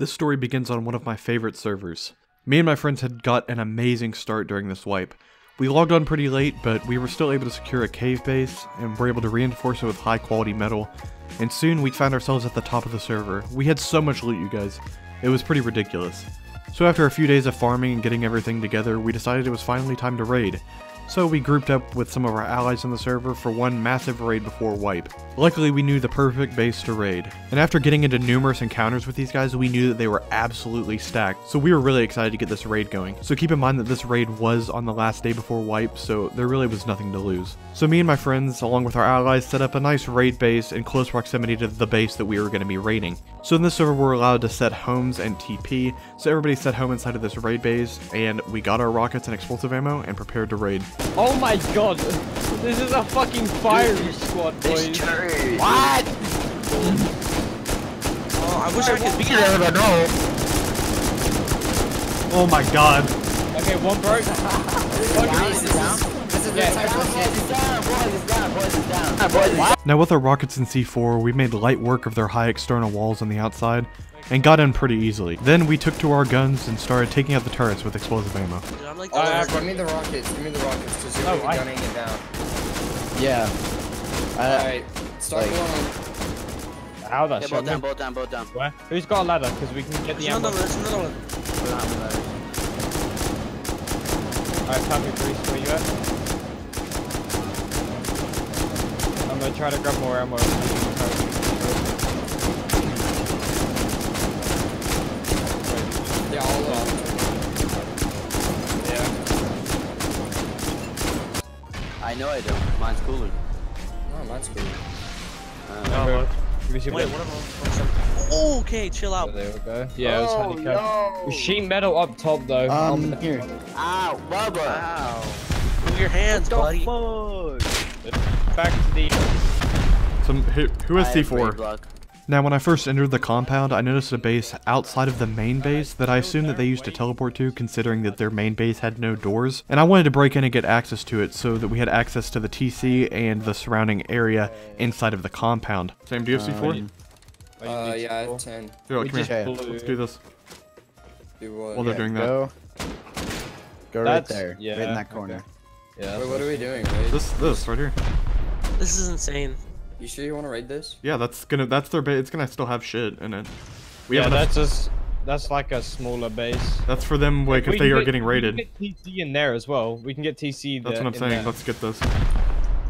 This story begins on one of my favorite servers. Me and my friends had got an amazing start during this wipe. We logged on pretty late, but we were still able to secure a cave base, and were able to reinforce it with high quality metal, and soon we found ourselves at the top of the server. We had so much loot, you guys. It was pretty ridiculous. So after a few days of farming and getting everything together, we decided it was finally time to raid. So we grouped up with some of our allies on the server for one massive raid before wipe. Luckily we knew the perfect base to raid. And after getting into numerous encounters with these guys, we knew that they were absolutely stacked. So we were really excited to get this raid going. So keep in mind that this raid was on the last day before wipe, so there really was nothing to lose. So me and my friends, along with our allies, set up a nice raid base in close proximity to the base that we were going to be raiding. So in this server we're allowed to set homes and TP, so everybody set home inside of this raid base, and we got our rockets and explosive ammo and prepared to raid. Oh my god! This is a fucking firing squad, boys. What? Oh, I wish I could be there, but no. Oh my god. Okay, one broke. Now with our rockets in C4, we made light work of their high external walls on the outside, and got in pretty easily. Then we took to our guns and started taking out the turrets with explosive ammo. Dude, I'm like, Oh, yeah, the Give me the rockets, give me the rockets, because you're I- gunning it down. Yeah. Uh, Alright, start like- one. How that yeah, shot both down, both down, both down. Where? Who's got a ladder? Because we can get the There's ammo. another, there's another one. Alright, perfect, Reese, where you at? I'm gonna try to grab more ammo. Yeah, all up. Yeah. I know I don't. Mine's cooler. No, mine's cool. Uh, Wait, we see wait, what- what am I? Oh, okay, chill out. There we go. Yeah, it was oh, honeycomb. no. Sheet metal up top though. um, here. Ow, Bubba. Wow. Move your hands, buddy. Back to the. Some who, who has I have C4? Raid block. Now when I first entered the compound, I noticed a base outside of the main base that I assumed that they used to teleport to considering that their main base had no doors. And I wanted to break in and get access to it so that we had access to the TC and the surrounding area inside of the compound. Sam, do you have C4? Uh, yeah, I have 10. Here, We come here. Let's do this Do what? while they're doing that. Go. Go right That's- there. yeah, right in that okay. corner. Yeah. Wait, what are we doing, Wade? This, this right here. This is insane. You sure you want to raid this? Yeah, that's gonna, that's their base. It's gonna still have shit in it. We yeah, have enough. that's just that's like a smaller base. That's for them, like, We if can they are get- getting we raided. can get TC in there as well. We can get TC. That's there- what I'm saying. there. Let's get this.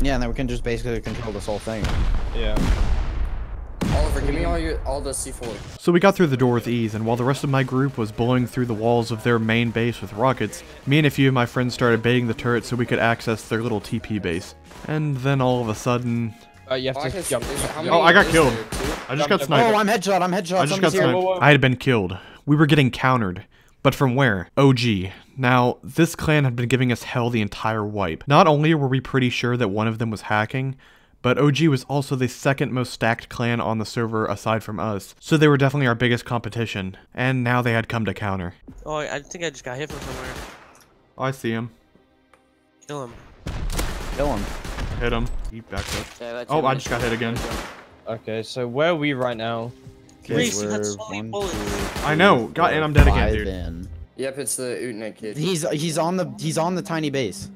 Yeah, and then we can just basically control this whole thing. Yeah. Oliver, give me all your all the C4. So we got through the door with ease, and while the rest of my group was blowing through the walls of their main base with rockets, me and a few of my friends started baiting the turret so we could access their little TP base. And then all of a sudden... Uh, you have Oh, I to can- jump. is- how jump. many Oh, I got killed. I just Jump, got sniped. Oh, I'm headshot. I'm headshot. I just got Somebody's here. sniped. Whoa, whoa, whoa. I had been killed. We were getting countered. But from where? OG. Now, this clan had been giving us hell the entire wipe. Not only were we pretty sure that one of them was hacking, but OG was also the second most stacked clan on the server aside from us. So they were definitely our biggest competition. And now they had come to counter. Oh, I I think I just got hit from somewhere. Oh, I see him. Kill him. Kill him. I hit him. He backed up. Yeah, Oh. I just got hit again. Okay, so where are we right now? Okay, Reese, you had so many one, bullets. two, I know. three, God, and I'm dead again, dude. in. Yep, it's the Utnik kid. He's he's on the he's on the tiny base.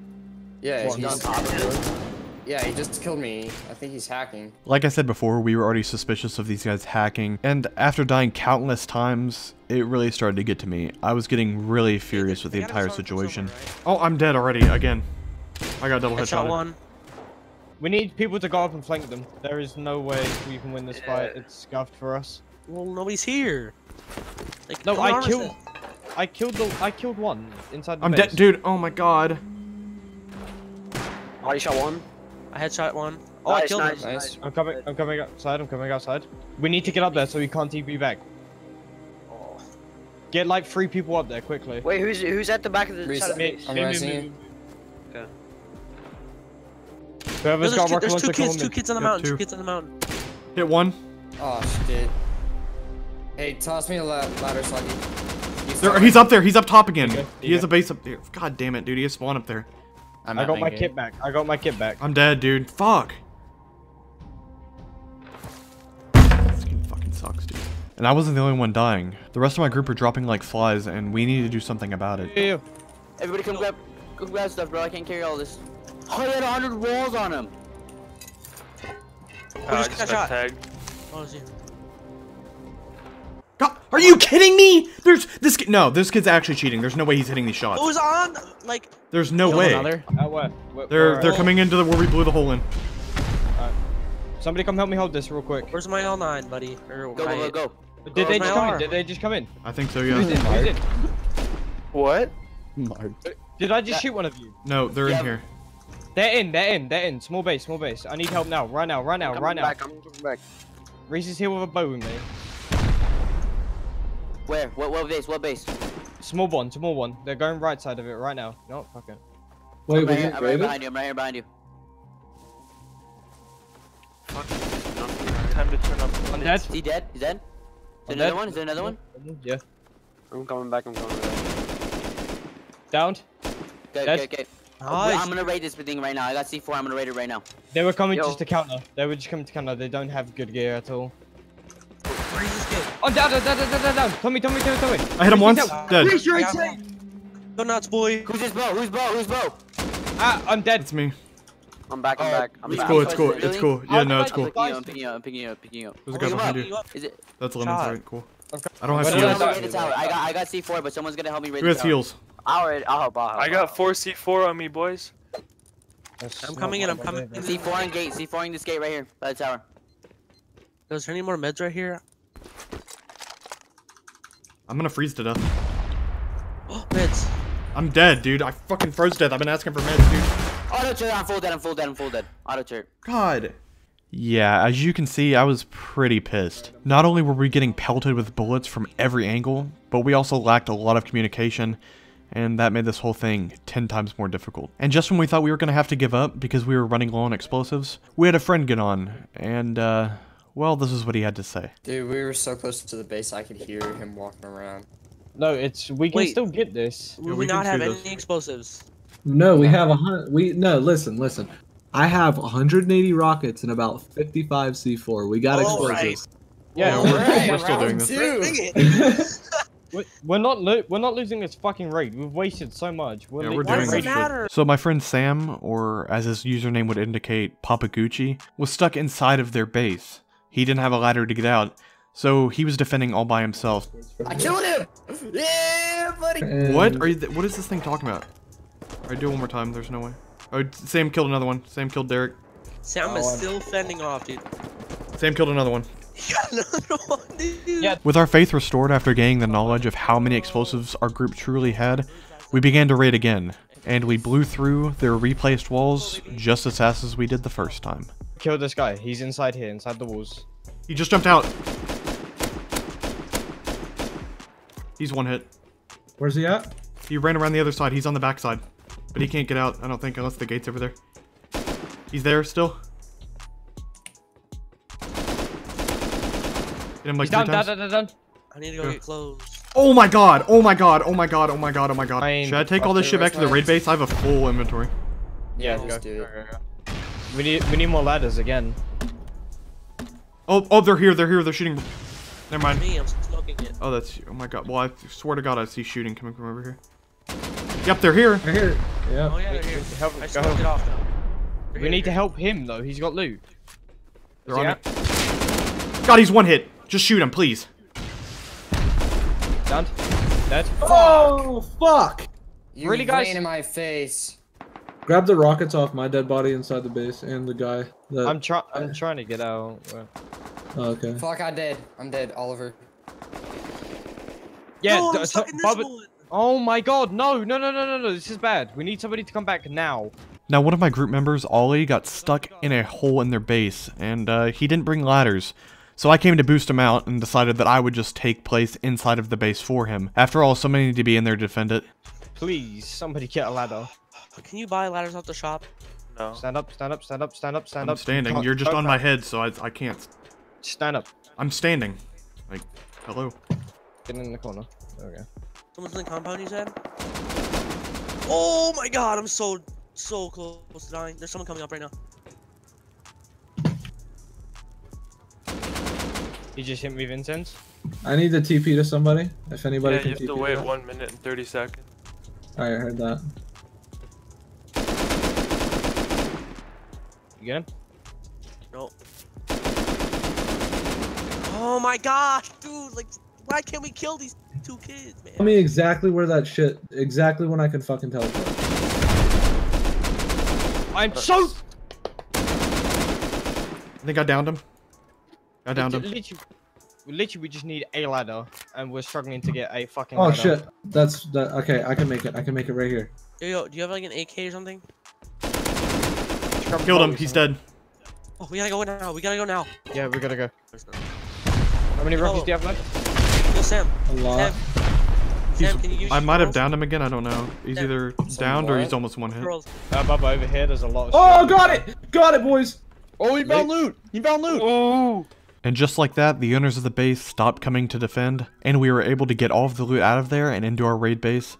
Yeah, He's he's, on top of it. yeah, he just killed me. I think he's hacking. Like I said before, we were already suspicious of these guys hacking, and after dying countless times, it really started to get to me. I was getting really furious with the They got us entire situation. somewhere, Oh, I'm dead already, again. I got double right? Headshot headshot. one. We need people to go up and flank them. There is no way we can win this fight. It's scuffed for us. Well, nobody's here. Like, No, I killed. Arson. I killed the. I killed one inside the I'm dead, dude. Oh my god. Oh, Body shot one. I headshot one. Oh, I killed nice, him. Nice. I'm coming. I'm coming outside. I'm coming outside. We need to get up there so we can't TP back. Oh. Get like three people up there quickly. Wait, who's who's at the back of the Reese, side of the Me- base? I'm me- me- me- me. Okay. Whoever's There's, two, rocket there's two kids, come two on kids on the Yep, mountain, two two. kids on the mountain. Hit one. Oh shit. Hey, toss me a ladder so I can. He's, There, he's up there. He's up top again. Okay, He has a base up there. God damn it, dude. He has spawn up there. I'm I got my main kit back. I got my kit back. I'm dead, dude. Fuck. This game fucking sucks, dude. And And I wasn't the only one dying. The rest of my group are dropping like flies, and we need to do something about it. Ew. Everybody come grab, come grab stuff, bro. I can't carry all this. Oh, he had 100 walls on him. Who Uh, just just got got shot? tagged. Oh, is he? God, are you kidding me? There's this kid. No, this kid's actually cheating. There's no way he's hitting these shots. Who's on? Like, There's no way. Another. At where? Where- They're where- they're oh, coming into the where we blew the hole in. Somebody come help me hold this real quick. where's my L9, buddy? Or Go, go, go, go. Did Oh, they just come in? Did they just come in? I think so. Who's in? Yeah. Who's in? What? Mark. Did I just That- shoot one of you? No, they're Yeah. in here. They're in. They're in. They're in. Small base. Small base. I need help now. Right now. Right now. I'm Right now. back, I'm coming back. Reese is here with a bow with me. Where? What, what base? What base? Small one. Small one. They're going right side of it right now. No, fuck it. Wait, I'm right, here, I'm right here behind you. I'm right here behind you. Fuck. Time to turn up. I'm dead. Is he dead? He's dead? Is I'm there another dead. one? Is there another one? Yeah. I'm coming back. I'm coming back. Downed. Okay, Dead. okay, okay. Nice. I'm gonna raid this thing right now. I got C4. I'm gonna raid it right now. They were coming Yo. just to counter. They were just coming to counter. They don't have good gear at all. Where's this kid? Oh, down, down, down, down, down, down, down. Tommy, Tommy, Tommy, Tommy. I hit him once. down. Dead. Reese, you're insane. Go nuts, boy. Who's this bow? Who's bow? Who's bow? Ah, I'm dead. It's me. I'm back. I'm Oh, back. I'm It's back. cool. It's cool. Really? It's cool. Yeah, no, it's I'm cool. I'm picking you up. I'm picking you up. I'm picking you up. I'm picking you up. There's a guy behind up. you. Is it? That's lemon Shot. right. Cool. I don't have What Someone's did heals. gonna I raid the tower. I got. I got C4, but someone's gonna help me raid Who has tower. heals? I'll raid. I'll help. I'll help. I got four C4 on me, boys. That's I'm coming in, I'm coming in. C4 and gate. C4 and this gate right here by the tower. Is there any more meds right here? I'm gonna freeze to death. Oh, meds. I'm dead, dude. I fucking froze to death. I've been asking for meds, dude. Auto turret. I'm full dead. I'm full dead. I'm full dead. Auto turret. God. Yeah, as you can see, I was pretty pissed. Not only were we getting pelted with bullets from every angle, but we also lacked a lot of communication, and that made this whole thing 10 times more difficult. And just when we thought we were going to have to give up because we were running low on explosives, we had a friend get on, and, uh, well, this is what he had to say. Dude, we were so close to the base, I could hear him walking around. No, it's we can Wait. still get this. Will we we not see have this. any explosives? No, we have a hun- we no, listen, listen. I have 180 rockets and about 55 C4. We got All right. explosives. Yeah, we're- we're, we're still doing this. Dang it. we're, we're not lo- we're not losing this fucking raid. We've wasted so much. We're, Yeah, li- we're doing does this it shit. matter? So my friend Sam, or as his username would indicate, Papa Gucci, was stuck inside of their base. He didn't have a ladder to get out, so he was defending all by himself. I killed him! Yeah, buddy! What are you? Th- what is this thing talking about? Alright, do it one more time. There's no way. Oh, Sam killed another one. Sam killed Derek. Sam is oh, still fending off, dude. Sam killed another one. You got another one. Yeah. With our faith restored after gaining the knowledge of how many explosives our group truly had, we began to raid again, and we blew through their replaced walls just as fast as we did the first time. kill this guy. He's inside here, inside the walls. He just jumped out. He's one hit. where's he at? He ran around the other side. He's on the back side. But he can't get out, I don't think, unless the gate's over there. He's there still. Hit him like He's down, down, down, down, down. I need to go Yeah. get clothes. Oh my god! Oh my god! Oh my god! Oh my god! Oh my god! Fine. Should I take all this shit back to the raid base? I have a full inventory. Yeah, just go. do it. go, go, go. We need we need more ladders again. Oh, oh, they're here. They're here. They're shooting. Never mind. Me, I'm smoking it. Oh, that's. Oh my god. Well, I swear to God, I see shooting coming from over here. Yep, they're here. Right here. Yeah. Oh yeah, they're here. Help, I go it off now. They're We here, need to help him though. He's got loot. They're Is on out? me. God, he's one hit. Just shoot him, please. Down. Dead. Oh fuck! You Really, guys? in my face. Grab the rockets off my dead body inside the base and the guy. That, I'm trying. I'm trying to get out. Oh, okay. Fuck, I dead. I'm dead, Oliver. Yeah. no, d- I'm stuck in this Bubba- one. Oh my god! No! No! No! No! No! No! This is bad. We need somebody to come back now. Now, one of my group members, Ollie, got stuck in a hole in their base, and uh, he didn't bring ladders. So I came to boost him out and decided that I would just take place inside of the base for him. After all, somebody needed to be in there to defend it. Please, somebody get a ladder. Can you buy ladders off the shop? No. Stand up! Stand up! Stand up! Stand up! Stand I'm up! standing. You're just on my head, so I, I can't. Stand up. I'm standing. Like, hello. Get in the corner. There we go. Someone's in the compound, you said? Oh my god, I'm so, so close to dying. There's someone coming up right now. He just hit me Vincent. I need the TP to somebody. If anybody Yeah, can you have TP. to wait that. one minute and 30 seconds. Alright, I heard that. You get him? No. Oh my gosh, dude! Like, why can't we kill these two kids, man? Tell me exactly where that shit. Exactly when I can fucking teleport. I'm so. I think I downed him. I downed him. Literally, literally, we just need a ladder, and we're struggling to get a fucking. Oh ladder. shit. That's that. Okay, I can make it. I can make it right here. Yo, yo, do you have like an AK or something? Killed him. He's dead. Oh, we gotta go now. We gotta go now. Yeah, we gotta go. How many rockets Oh. do you have left? Yo, Sam. A lot. Sam. He's- Sam, can you use I might have downed him again. I don't know. He's Yeah. either downed or he's almost one hit. Pearls. Uh, Bubba, over here, there's a lot of. Oh, got it. Got it, boys. Oh, he found loot. He found loot. Ooh! And just like that, the owners of the base stopped coming to defend, and we were able to get all of the loot out of there and into our raid base,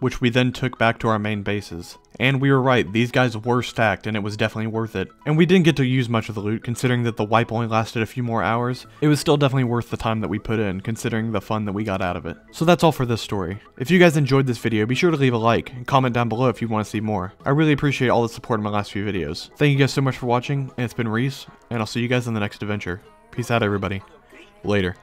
which we then took back to our main bases. And we were right, these guys were stacked and it was definitely worth it. And we didn't get to use much of the loot, considering that the wipe only lasted a few more hours. It was still definitely worth the time that we put in, considering the fun that we got out of it. So that's all for this story. If you guys enjoyed this video, be sure to leave a like, and comment down below if you want to see more. I really appreciate all the support in my last few videos. Thank you guys so much for watching, and it's been Reese, and I'll see you guys in the next adventure. Peace out everybody. Later.